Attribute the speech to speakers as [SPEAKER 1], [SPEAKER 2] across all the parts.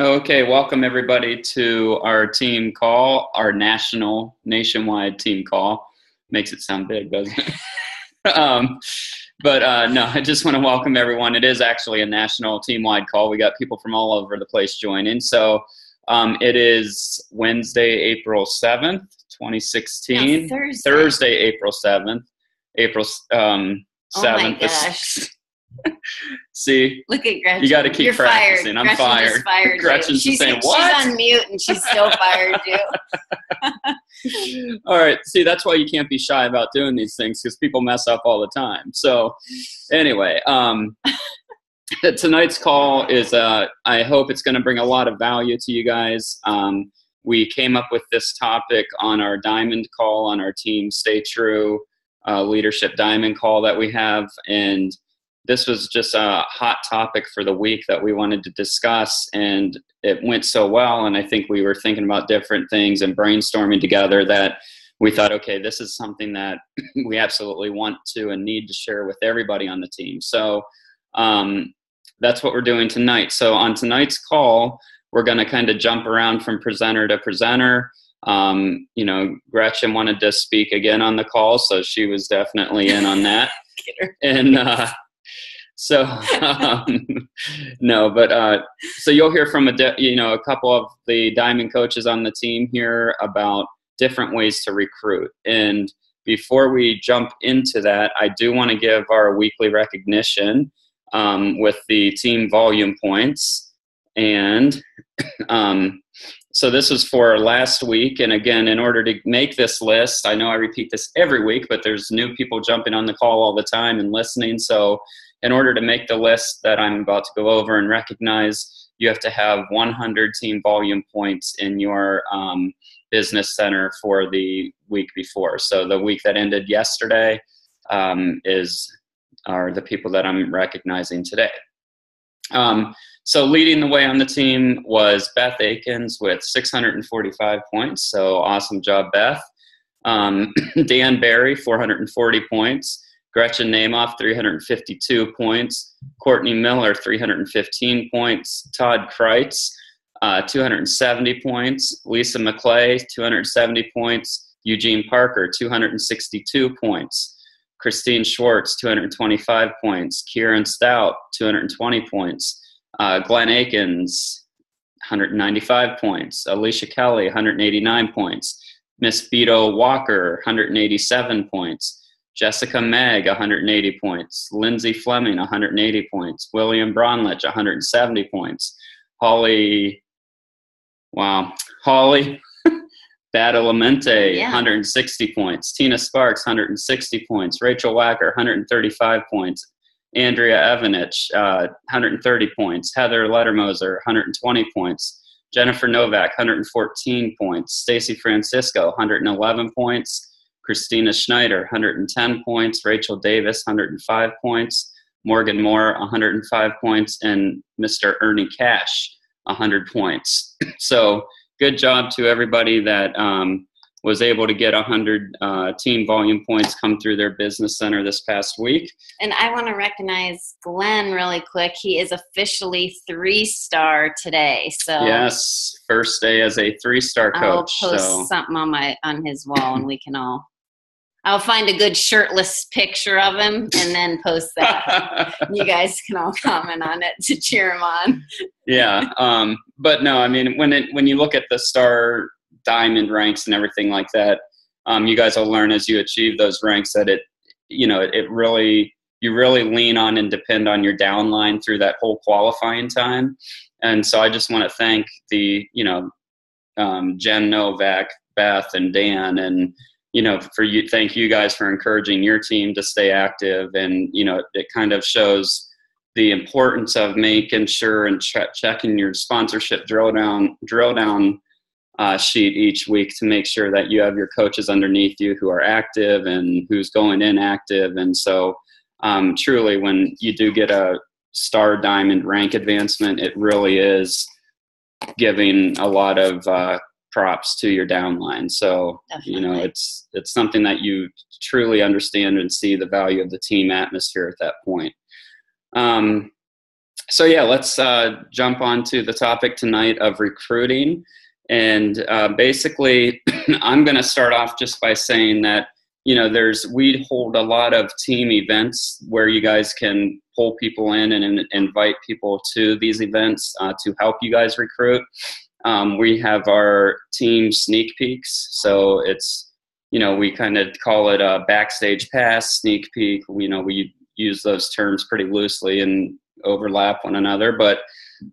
[SPEAKER 1] Okay, welcome everybody to our team call, our national, nationwide team call. Makes it sound big, doesn't it? um, but uh, no, I just want to welcome everyone. It is actually a national team-wide call. We got people from all over the place joining. So um, it is Wednesday, April seventh, twenty sixteen.
[SPEAKER 2] No, Thursday.
[SPEAKER 1] Thursday, April seventh. April um,
[SPEAKER 2] Oh my
[SPEAKER 1] seventh.
[SPEAKER 2] gosh.
[SPEAKER 1] See,
[SPEAKER 2] Look at Gretchen.
[SPEAKER 1] You gotta keep
[SPEAKER 2] You're
[SPEAKER 1] practicing.
[SPEAKER 2] Fired.
[SPEAKER 1] I'm
[SPEAKER 2] Gretchen
[SPEAKER 1] fired.
[SPEAKER 2] Just fired you.
[SPEAKER 1] Gretchen's
[SPEAKER 2] she's,
[SPEAKER 1] saying,
[SPEAKER 2] she's on mute and she's still fired you.
[SPEAKER 1] all right. See, that's why you can't be shy about doing these things because people mess up all the time. So, anyway, um, tonight's call is. Uh, I hope it's going to bring a lot of value to you guys. Um, we came up with this topic on our diamond call on our team Stay True uh, leadership diamond call that we have, and this was just a hot topic for the week that we wanted to discuss and it went so well and i think we were thinking about different things and brainstorming together that we thought okay this is something that we absolutely want to and need to share with everybody on the team. So um, that's what we're doing tonight. So on tonight's call we're going to kind of jump around from presenter to presenter. Um, you know gretchen wanted to speak again on the call so she was definitely in on that. And uh, so um, no but uh, so you'll hear from a you know a couple of the diamond coaches on the team here about different ways to recruit. And before we jump into that i do want to give our weekly recognition um, with the team volume points. And um, so this was for last week. And again in order to make this list i know i repeat this every week but there's new people jumping on the call all the time and listening. So in order to make the list that i'm about to go over and recognize you have to have 100 team volume points in your um, business center for the week before so the week that ended yesterday um, is are the people that i'm recognizing today um, so leading the way on the team was Beth Akins with 645 points. So awesome job, Beth. Um, Dan Barry, 440 points. Gretchen Namoff, 352 points. Courtney Miller, 315 points. Todd Kreitz, uh, 270 points. Lisa McClay, 270 points. Eugene Parker, 262 points. Christine Schwartz, 225 points. Kieran Stout, 220 points. Uh, Glenn Akins, 195 points. Alicia Kelly, 189 points. Miss Beto Walker, 187 points. Jessica Meg, 180 points. Lindsay Fleming, 180 points. William Bronlich, 170 points. Holly, wow, Holly Badalamenti,
[SPEAKER 2] Yeah.
[SPEAKER 1] 160 points. Tina Sparks, 160 points. Rachel Wacker, 135 points. Andrea Evanich, uh, 130 points. Heather Lettermoser, 120 points. Jennifer Novak, 114 points. Stacy Francisco, 111 points. Christina Schneider, 110 points. Rachel Davis, 105 points. Morgan Moore, 105 points. And Mr. Ernie Cash, 100 points. so good job to everybody that um, was able to get 100 uh, team volume points come through their business center this past week.
[SPEAKER 2] And I want to recognize Glenn really quick. He is officially three star today. So
[SPEAKER 1] Yes, first day as a three-star coach.
[SPEAKER 2] I'll post
[SPEAKER 1] So
[SPEAKER 2] something on my on his wall and we can all I'll find a good shirtless picture of him and then post that. you guys can all comment on it to cheer him on.
[SPEAKER 1] yeah, um, but no, I mean when it when you look at the star diamond ranks and everything like that, um, you guys will learn as you achieve those ranks that it, you know, it, it really you really lean on and depend on your downline through that whole qualifying time. And so I just want to thank the, you know, um, Jen Novak, Beth, and Dan, and you know, for you, thank you guys for encouraging your team to stay active, and you know, it kind of shows the importance of making sure and che- checking your sponsorship drill down drill down uh, sheet each week to make sure that you have your coaches underneath you who are active and who's going in active, and so um, truly, when you do get a star diamond rank advancement, it really is giving a lot of uh, props to your downline. So you know, it's it's something that you truly understand and see the value of the team atmosphere at that point. Um, so yeah, let's uh, jump on to the topic tonight of recruiting. And uh, basically, I'm going to start off just by saying that you know there's we hold a lot of team events where you guys can pull people in and, and invite people to these events uh, to help you guys recruit. Um, we have our team sneak peeks, so it's you know we kind of call it a backstage pass, sneak peek. You know we use those terms pretty loosely and overlap one another, but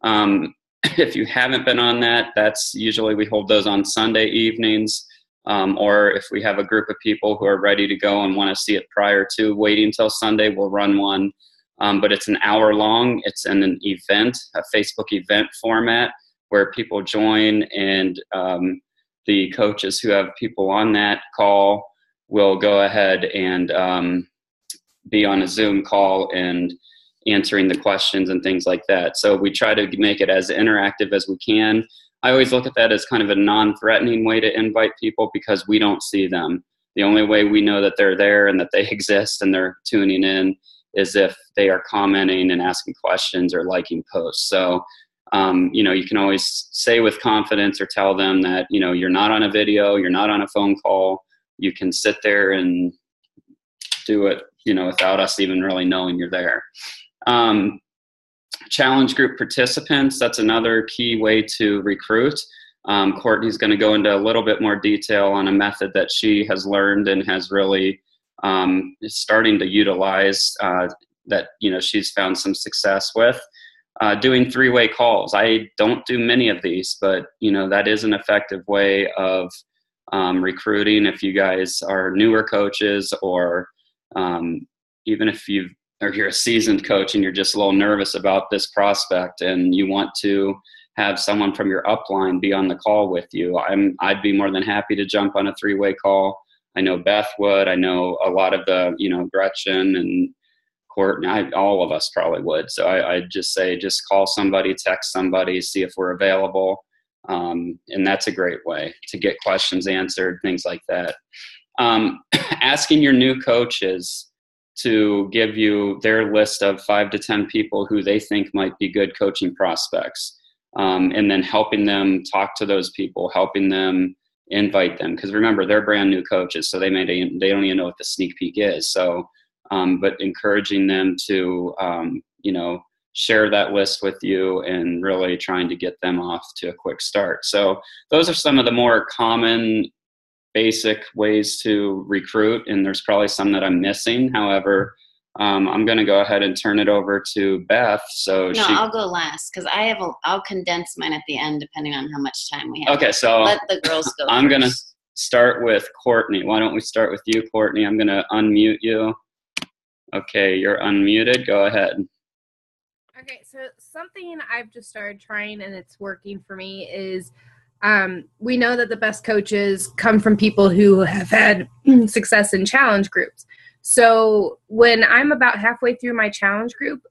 [SPEAKER 1] um, if you haven't been on that, that's usually we hold those on Sunday evenings. Um, or if we have a group of people who are ready to go and want to see it prior to waiting until Sunday, we'll run one. Um, but it's an hour long. It's in an event, a Facebook event format where people join and um, the coaches who have people on that call will go ahead and um, be on a Zoom call and answering the questions and things like that. So we try to make it as interactive as we can. I always look at that as kind of a non threatening way to invite people because we don't see them. The only way we know that they're there and that they exist and they're tuning in is if they are commenting and asking questions or liking posts. So, um, you know, you can always say with confidence or tell them that, you know, you're not on a video, you're not on a phone call. You can sit there and do it, you know, without us even really knowing you're there. Um, challenge group participants, that's another key way to recruit. Um, Courtney's going to go into a little bit more detail on a method that she has learned and has really um, starting to utilize uh, that you know she's found some success with. Uh, doing three-way calls. I don't do many of these, but you know that is an effective way of um, recruiting. If you guys are newer coaches, or um, even if you've or you're a seasoned coach and you're just a little nervous about this prospect and you want to have someone from your upline be on the call with you i'm i'd be more than happy to jump on a three-way call i know beth would i know a lot of the you know gretchen and courtney I, all of us probably would so I, i'd just say just call somebody text somebody see if we're available um, and that's a great way to get questions answered things like that um, asking your new coaches to give you their list of five to 10 people who they think might be good coaching prospects. Um, and then helping them talk to those people, helping them invite them. Because remember, they're brand new coaches, so they may they don't even know what the sneak peek is. So, um, but encouraging them to um, you know share that list with you and really trying to get them off to a quick start. So those are some of the more common basic ways to recruit, and there's probably some that I'm missing. However, um, I'm going to go ahead and turn it over to Beth. So
[SPEAKER 2] no,
[SPEAKER 1] she,
[SPEAKER 2] I'll go last because I have a. I'll condense mine at the end depending on how much time we have.
[SPEAKER 1] Okay, so
[SPEAKER 2] let the girls go.
[SPEAKER 1] I'm going to start with Courtney. Why don't we start with you, Courtney? I'm going to unmute you. Okay, you're unmuted. Go ahead.
[SPEAKER 3] Okay, so something I've just started trying and it's working for me is um, we know that the best coaches come from people who have had success in challenge groups. So when I'm about halfway through my challenge group,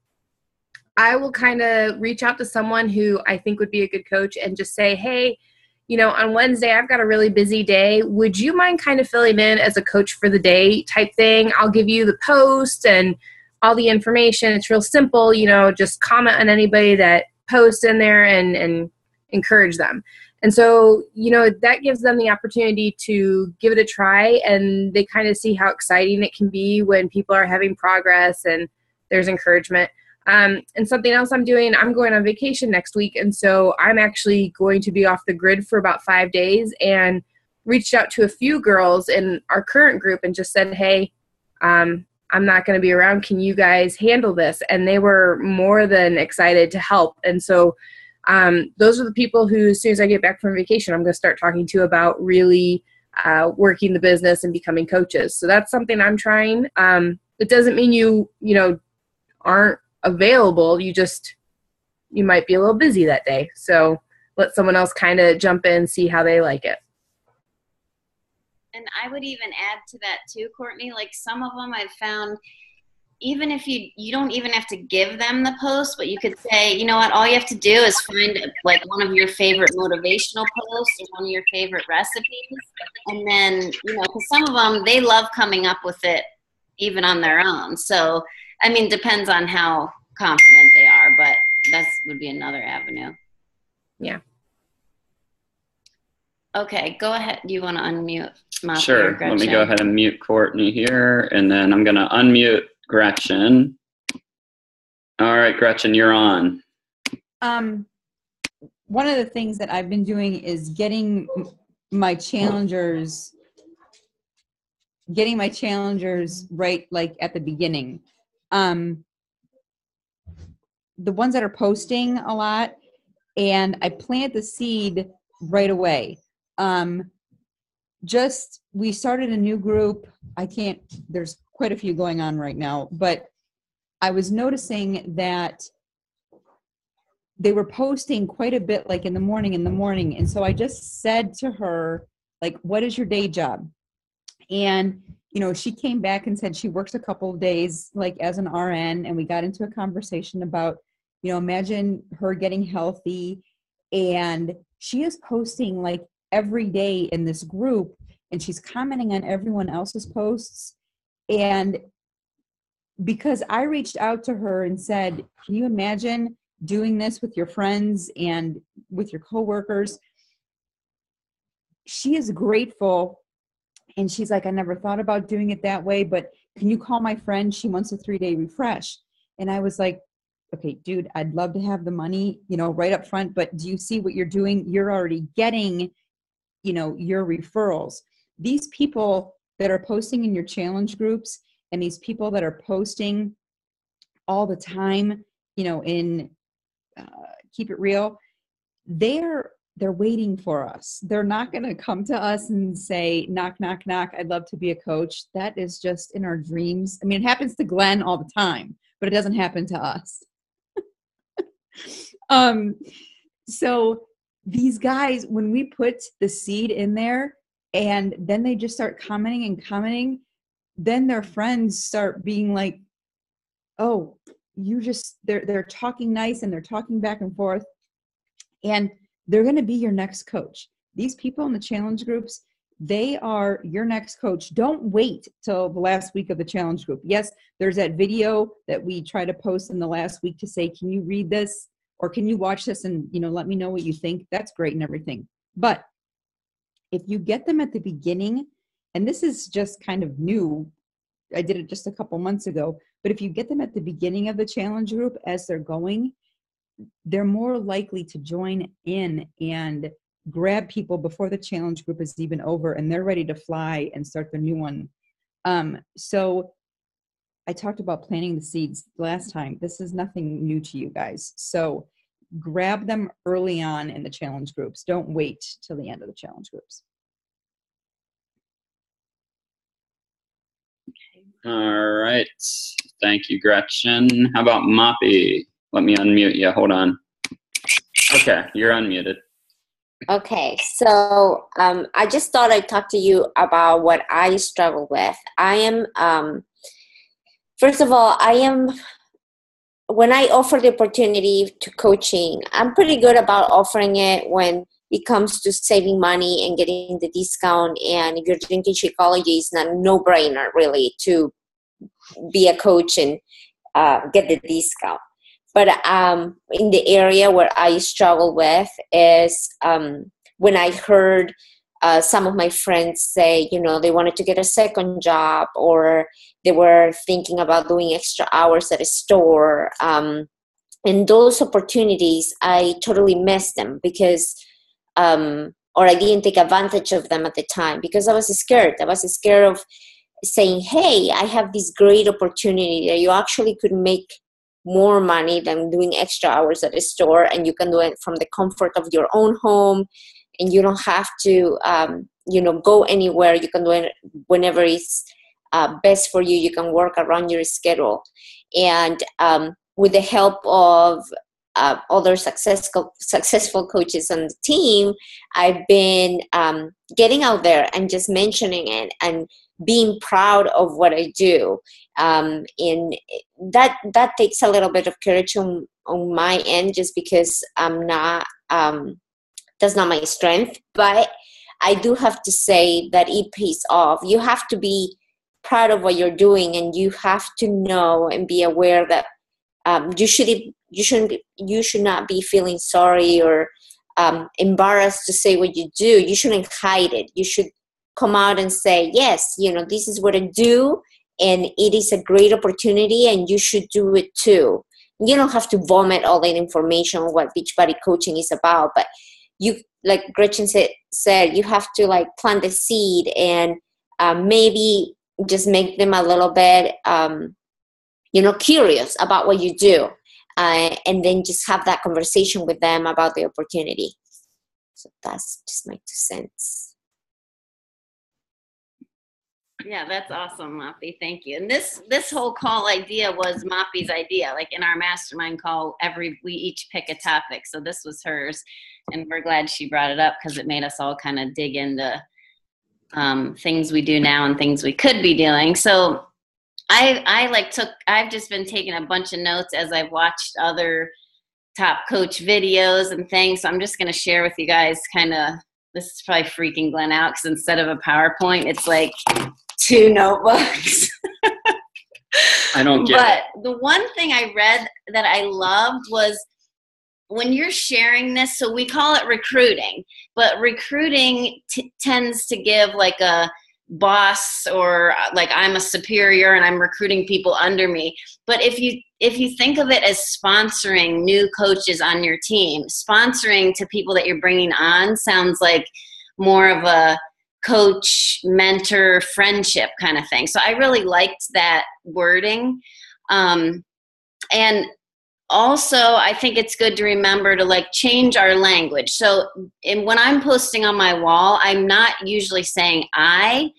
[SPEAKER 3] I will kind of reach out to someone who I think would be a good coach and just say, hey, you know, on Wednesday, I've got a really busy day. Would you mind kind of filling in as a coach for the day type thing? I'll give you the post and all the information. It's real simple, you know, just comment on anybody that posts in there and, and encourage them. And so, you know, that gives them the opportunity to give it a try and they kind of see how exciting it can be when people are having progress and there's encouragement. Um, and something else I'm doing, I'm going on vacation next week. And so I'm actually going to be off the grid for about five days and reached out to a few girls in our current group and just said, hey, um, I'm not going to be around. Can you guys handle this? And they were more than excited to help. And so um, those are the people who, as soon as I get back from vacation, I'm going to start talking to about really uh, working the business and becoming coaches. So that's something I'm trying. Um, it doesn't mean you, you know, aren't available. You just, you might be a little busy that day. So let someone else kind of jump in, and see how they like it.
[SPEAKER 2] And I would even add to that too, Courtney. Like some of them I've found even if you you don't even have to give them the post but you could say you know what all you have to do is find like one of your favorite motivational posts or one of your favorite recipes and then you know because some of them they love coming up with it even on their own so i mean depends on how confident they are but that would be another avenue.
[SPEAKER 3] Yeah.
[SPEAKER 2] Okay, go ahead. Do you want to unmute? Mafia or
[SPEAKER 1] Sure. Let me go ahead and mute Courtney here, and then I'm going to unmute Gretchen. All right, Gretchen, you're on.
[SPEAKER 4] Um, one of the things that I've been doing is getting my challengers, getting my challengers right like at the beginning. Um, the ones that are posting a lot, and I plant the seed right away. Um, just we started a new group. I can't. There's quite a few going on right now, but I was noticing that they were posting quite a bit like in the morning in the morning and so i just said to her like what is your day job and you know she came back and said she works a couple of days like as an rn and we got into a conversation about you know imagine her getting healthy and she is posting like every day in this group and she's commenting on everyone else's posts and because i reached out to her and said can you imagine doing this with your friends and with your coworkers? She is grateful and she's like i never thought about doing it that way but can you call my friend? She wants a three day refresh. And i was like okay dude i'd love to have the money you know right up front but do you see what you're doing? You're already getting you know your referrals. These people that are posting in your challenge groups and these people that are posting all the time you know in uh, keep it real they're they're waiting for us. They're not going to come to us and say knock knock knock i'd love to be a coach. That is just in our dreams. I mean it happens to glenn all the time but it doesn't happen to us. Um so these guys when we put the seed in there and then they just start commenting and commenting then their friends start being like oh you just they're they're talking nice and they're talking back and forth. And they're going to be your next coach. These people in the challenge groups they are your next coach. Don't wait till the last week of the challenge group. Yes there's that video that we try to post in the last week to say can you read this? Or can you watch this and you know let me know what you think? That's great and everything. But if you get them at the beginning and this is just kind of new i did it just a couple months ago but if you get them at the beginning of the challenge group as they're going they're more likely to join in and grab people before the challenge group is even over and they're ready to fly and start their new one um, so i talked about planting the seeds last time this is nothing new to you guys so grab them early on in the challenge groups don't wait till the end of the challenge groups
[SPEAKER 1] All right. Thank you, Gretchen. How about Moppy? Let me unmute you. Hold on. Okay, you're unmuted.
[SPEAKER 5] Okay, so um, I just thought I'd talk to you about what I struggle with. I am, um, first of all, I am, when I offer the opportunity to coaching, I'm pretty good about offering it when it comes to saving money and getting the discount. And if you're drinking Shakeology, it's not a no brainer really to be a coach and uh, get the discount but um, in the area where I struggle with is um, when I heard uh, some of my friends say, you know, they wanted to get a second job or they were thinking about doing extra hours at a store. Um, and those opportunities, I totally missed them because, um, or I didn't take advantage of them at the time because I was scared. I was scared of saying, hey, I have this great opportunity that you actually could make more money than doing extra hours at a store and you can do it from the comfort of your own home and you don't have to um, you know go anywhere. You can do it whenever it's uh, best for you. You can work around your schedule. And um, with the help of uh, other successful successful coaches on the team i've been um, getting out there and just mentioning it and being proud of what i do. Um, and that that takes a little bit of courage on, on my end just because i'm not um, that's not my strength. But i do have to say that it pays off. You have to be proud of what you're doing and you have to know and be aware that um, you should you shouldn't be, you should not be feeling sorry or um, embarrassed to say what you do. You shouldn't hide it. You should come out and say yes you know this is what i do and it is a great opportunity and you should do it too. You don't have to vomit all that information on what beachbody coaching is about but you like gretchen said, said you have to like plant the seed and uh, maybe just make them a little bit um, you know curious about what you do uh, and then just have that conversation with them about the opportunity. So that's just my two cents
[SPEAKER 2] Yeah, that's awesome, Moppy. Thank you. And this this whole call idea was Moppy's idea. Like in our mastermind call, every we each pick a topic. So this was hers, and we're glad she brought it up because it made us all kind of dig into um, things we do now and things we could be doing. So I I like took I've just been taking a bunch of notes as I've watched other top coach videos and things. So I'm just going to share with you guys kind of this is probably freaking Glenn out because instead of a PowerPoint, it's like two notebooks.
[SPEAKER 1] I don't get
[SPEAKER 2] but
[SPEAKER 1] it.
[SPEAKER 2] the one thing I read that I loved was when you're sharing this, so we call it recruiting, but recruiting t- tends to give like a boss or uh, like I'm a superior and I'm recruiting people under me. But if you if you think of it as sponsoring new coaches on your team, sponsoring to people that you're bringing on sounds like more of a coach mentor friendship kind of thing. So i really liked that wording. Um, and also i think it's good to remember to like change our language. So in, when i'm posting on my wall i'm not usually saying i.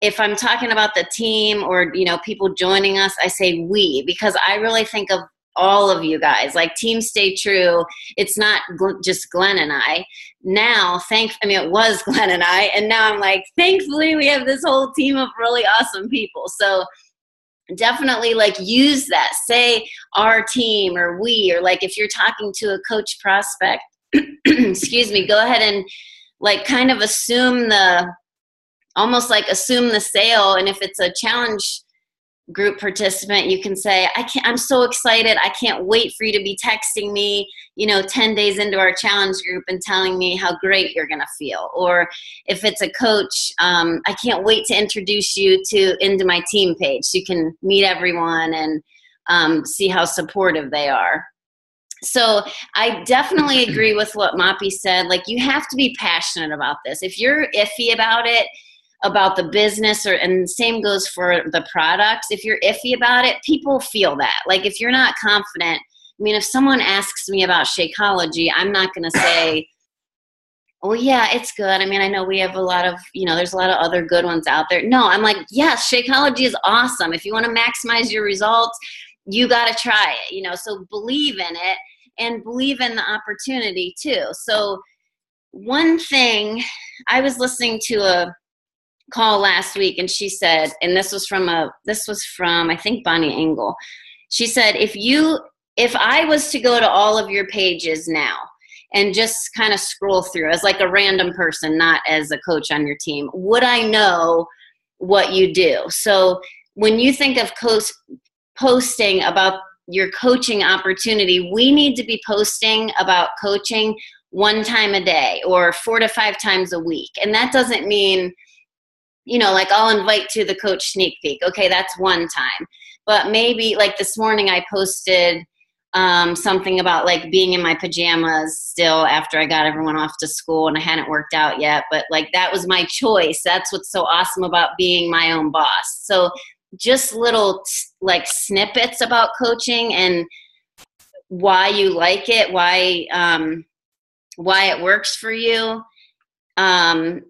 [SPEAKER 2] If i'm talking about the team or you know people joining us i say we because i really think of all of you guys. Like team stay true. It's not gl- just glenn and i now thank i mean it was glenn and i and now i'm like thankfully we have this whole team of really awesome people. So definitely like use that. Say our team or we or like if you're talking to a coach prospect excuse me go ahead and like kind of assume the almost like assume the sale and if it's a challenge group participant you can say i can't i'm so excited. I can't wait for you to be texting me you know 10 days into our challenge group and telling me how great you're going to feel. Or if it's a coach um, i can't wait to introduce you to into my team page. So you can meet everyone and um, see how supportive they are. So i definitely agree with what moppy said. Like you have to be passionate about this. If you're iffy about it about the business or and same goes for the products. If you're iffy about it people feel that. Like if you're not confident i mean if someone asks me about shakeology i'm not going to say oh yeah it's good. I mean i know we have a lot of you know there's a lot of other good ones out there. No i'm like yes shakeology is awesome. If you want to maximize your results you got to try it you know? So believe in it and believe in the opportunity too. So one thing i was listening to a call last week and she said and this was from a this was from i think bonnie engel. She said if you if i was to go to all of your pages now and just kind of scroll through as like a random person not as a coach on your team would i know what you do? So when you think of post, posting about your coaching opportunity we need to be posting about coaching one time a day or four to five times a week. And that doesn't mean you know, like I'll invite to the coach sneak peek. Okay, that's one time. But maybe like this morning I posted um, something about like being in my pajamas still after I got everyone off to school and I hadn't worked out yet. But like that was my choice. That's what's so awesome about being my own boss. So just little like snippets about coaching and why you like it, why um, why it works for you. Um,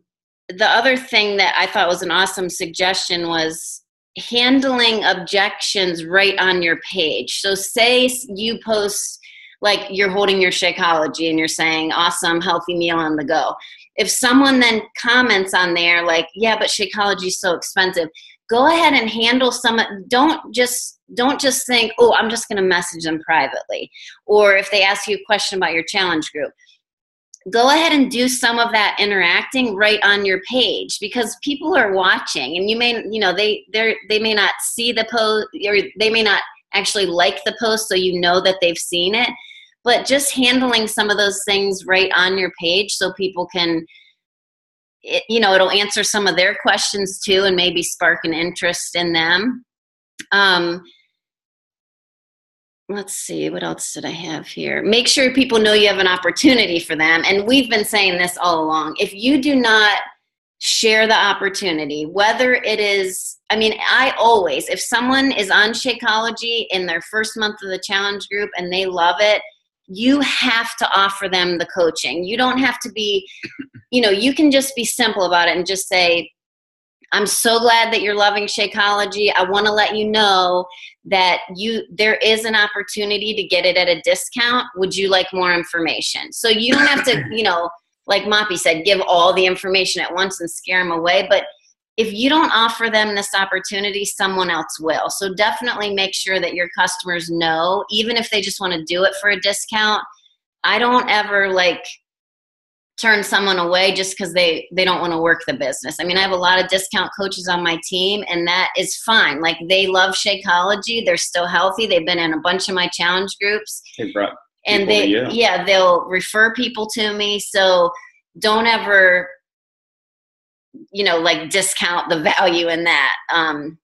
[SPEAKER 2] the other thing that I thought was an awesome suggestion was handling objections right on your page. So, say you post like you're holding your Shakeology and you're saying, awesome, healthy meal on the go. If someone then comments on there, like, yeah, but Shakeology is so expensive, go ahead and handle some don't just don't just think oh i'm just going to message them privately or if they ask you a question about your challenge group go ahead and do some of that interacting right on your page because people are watching and you may you know they they they may not see the post or they may not actually like the post so you know that they've seen it. But just handling some of those things right on your page so people can it, you know it'll answer some of their questions too and maybe spark an interest in them um, let's see what else did i have here? Make sure people know you have an opportunity for them. And we've been saying this all along. If you do not share the opportunity whether it is i mean i always if someone is on shakeology in their first month of the challenge group and they love it you have to offer them the coaching. You don't have to be you know you can just be simple about it and just say i'm so glad that you're loving shakeology. I want to let you know that you there is an opportunity to get it at a discount would you like more information so you don't have to you know like Moppy said, give all the information at once and scare them away. But if you don't offer them this opportunity, someone else will. So definitely make sure that your customers know, even if they just want to do it for a discount. I don't ever like turn someone away just because they they don't want to work the business. I mean, I have a lot of discount coaches on my team, and that is fine. Like they love Shakeology, they're still healthy. They've been in a bunch of my challenge groups. And they yeah they'll refer people to me so don't ever you know like discount the value in that um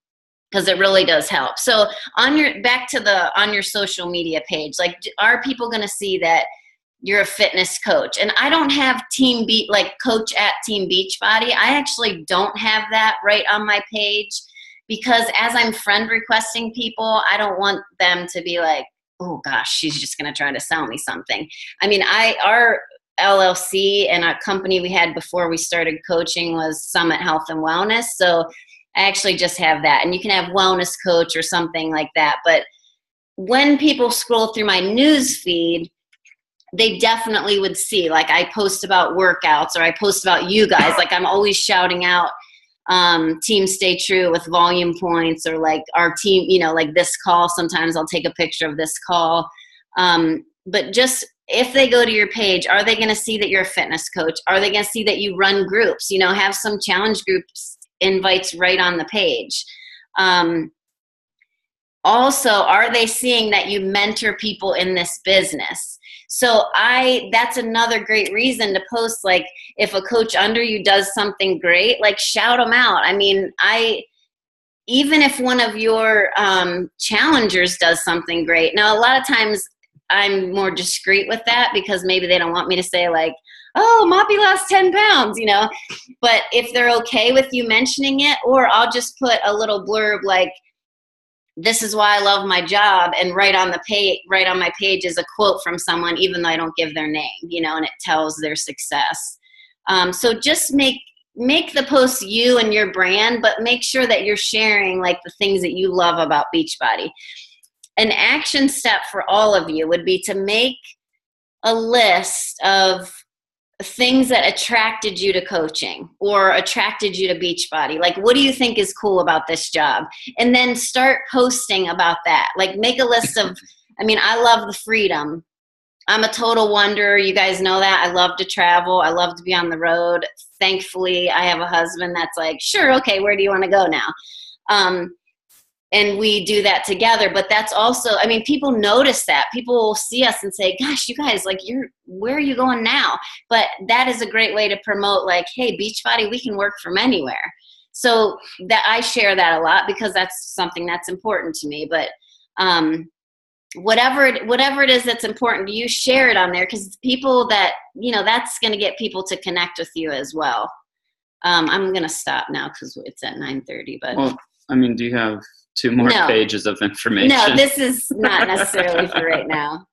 [SPEAKER 2] because it really does help so on your back to the on your social media page like are people going to see that you're a fitness coach and i don't have team beat like coach at team beachbody i actually don't have that right on my page because as i'm friend requesting people i don't want them to be like oh gosh, she's just going to try to sell me something. I mean, I our LLC and a company we had before we started coaching was Summit Health and Wellness. So I actually just have that, and you can have wellness coach or something like that. But when people scroll through my news feed, they definitely would see like I post about workouts or I post about you guys. Like I'm always shouting out um, team stay true with volume points or like our team you know like this call sometimes i'll take a picture of this call. Um, but just if they go to your page are they going to see that you're a fitness coach? Are they going to see that you run groups? You know have some challenge groups invites right on the page. Um, also are they seeing that you mentor people in this business so I that's another great reason to post like if a coach under you does something great, like shout them out. I mean, I even if one of your um, challengers does something great. Now a lot of times I'm more discreet with that because maybe they don't want me to say like, "Oh, Moppy lost ten pounds," you know. But if they're okay with you mentioning it, or I'll just put a little blurb like, this is why I love my job. And right on the page, right on my page is a quote from someone, even though I don't give their name, you know, and it tells their success. Um, so just make make the post you and your brand, but make sure that you're sharing like the things that you love about Beachbody. An action step for all of you would be to make a list of things that attracted you to coaching or attracted you to Beachbody? Like, what do you think is cool about this job? And then start posting about that. Like, make a list of, I mean, I love the freedom. I'm a total wonder. You guys know that. I love to travel. I love to be on the road. Thankfully, I have a husband that's like, sure, okay, where do you want to go now? Um, and we do that together. But that's also i mean people notice that. People will see us and say gosh you guys like you're where are you going now? But that is a great way to promote like hey beachbody we can work from anywhere. So that i share that a lot because that's something that's important to me. But um whatever it, whatever it is that's important to you share it on there because people that you know that's going to get people to connect with you as well. Um, i'm going to stop now because it's at 9.30 but
[SPEAKER 1] well i mean do you have two more no. pages of information.
[SPEAKER 2] No, this is not necessarily for right now.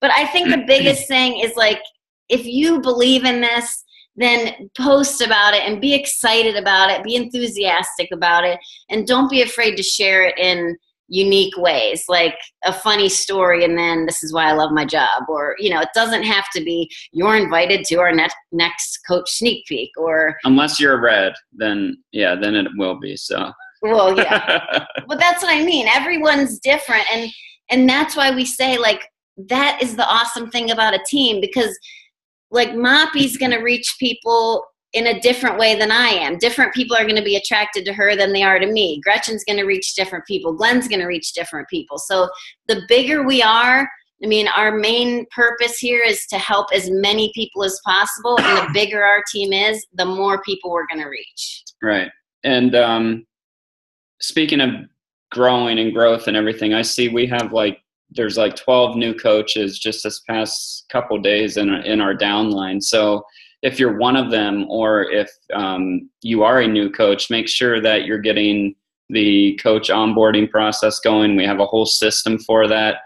[SPEAKER 2] But I think the biggest thing is like if you believe in this, then post about it and be excited about it, be enthusiastic about it, and don't be afraid to share it in unique ways like a funny story and then this is why i love my job or you know it doesn't have to be you're invited to our next next coach sneak peek or
[SPEAKER 1] unless you're red then yeah then it will be so
[SPEAKER 2] well, yeah. but that's what I mean. Everyone's different and and that's why we say like that is the awesome thing about a team because like Moppy's going to reach people in a different way than I am. Different people are going to be attracted to her than they are to me. Gretchen's going to reach different people. Glenn's going to reach different people. So the bigger we are, I mean, our main purpose here is to help as many people as possible. And the bigger our team is, the more people we're going to reach.
[SPEAKER 1] Right. And um, speaking of growing and growth and everything, I see we have like there's like 12 new coaches just this past couple days in in our downline. So if you're one of them, or if um, you are a new coach, make sure that you're getting the coach onboarding process going. We have a whole system for that.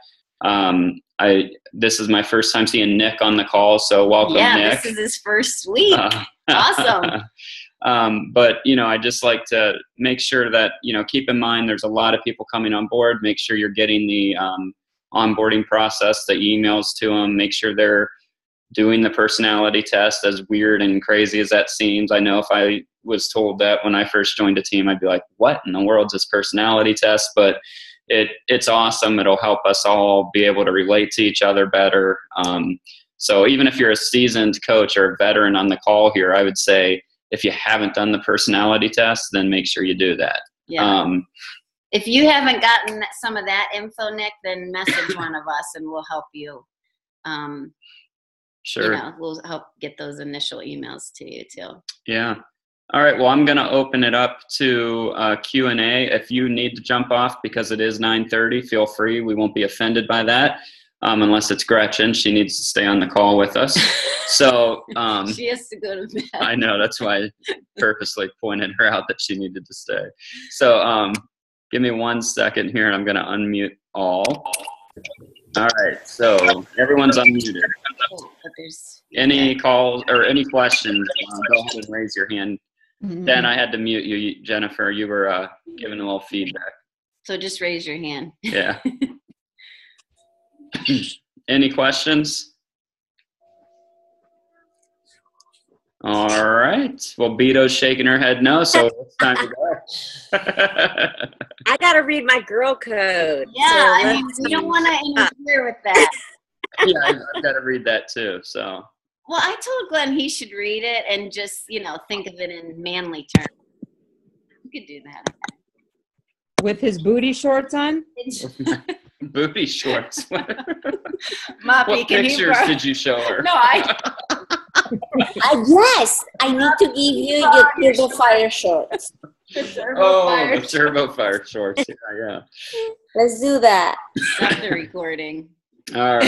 [SPEAKER 1] Um, I this is my first time seeing Nick on the call, so welcome,
[SPEAKER 2] yeah,
[SPEAKER 1] Nick.
[SPEAKER 2] this is his first week.
[SPEAKER 1] Uh,
[SPEAKER 2] Awesome.
[SPEAKER 1] Um, but you know, I just like to make sure that you know, keep in mind there's a lot of people coming on board. Make sure you're getting the um, onboarding process, the emails to them. Make sure they're doing the personality test. As weird and crazy as that seems, I know if I was told that when I first joined a team, I'd be like, "What in the world's this personality test?" But it it's awesome. It'll help us all be able to relate to each other better. Um, so even if you're a seasoned coach or a veteran on the call here, I would say if you haven't done the personality test, then make sure you do that.
[SPEAKER 2] yeah.
[SPEAKER 1] Um,
[SPEAKER 2] if you haven't gotten some of that info, Nick, then message one of us and we'll help you. Um,
[SPEAKER 1] sure.
[SPEAKER 2] You know, we'll help get those initial emails to you too.
[SPEAKER 1] Yeah. All right. Well, I'm going to open it up to uh, Q and A. If you need to jump off because it is 9:30, feel free. We won't be offended by that, um, unless it's Gretchen. She needs to stay on the call with us. So um,
[SPEAKER 2] she has to go to bed.
[SPEAKER 1] I know that's why I purposely pointed her out that she needed to stay. So um, give me one second here, and I'm going to unmute all. All right. So everyone's unmuted. Any calls or any questions? Uh, go ahead and raise your hand.
[SPEAKER 4] Mhm.
[SPEAKER 1] Dan, I had to mute you, Jennifer. You were uh, giving a little feedback.
[SPEAKER 2] so just raise your hand.
[SPEAKER 1] Yeah. Any questions? All right. Well, Beto's shaking her head no, so it's time to go.
[SPEAKER 5] I gotta read my girl code.
[SPEAKER 2] Yeah,
[SPEAKER 5] So
[SPEAKER 2] I mean, we don't want to uh, interfere with that.
[SPEAKER 1] yeah, I- I've got to read that too. So
[SPEAKER 2] Well, I told Glenn he should read it and just, you know, think of it in manly terms. We could do that.
[SPEAKER 4] With his booty shorts on?
[SPEAKER 1] booty shorts. what
[SPEAKER 2] Moppy, can you
[SPEAKER 1] pictures
[SPEAKER 2] borrow-
[SPEAKER 1] did you show her?
[SPEAKER 2] No, I.
[SPEAKER 5] Uh, yes, I need to give you your turbo fire shorts.
[SPEAKER 2] The turbo
[SPEAKER 1] Oh,
[SPEAKER 2] fire.
[SPEAKER 1] the turbo fire shorts. Yeah, yeah.
[SPEAKER 5] Let's do that.
[SPEAKER 2] Stop the recording.
[SPEAKER 1] All right.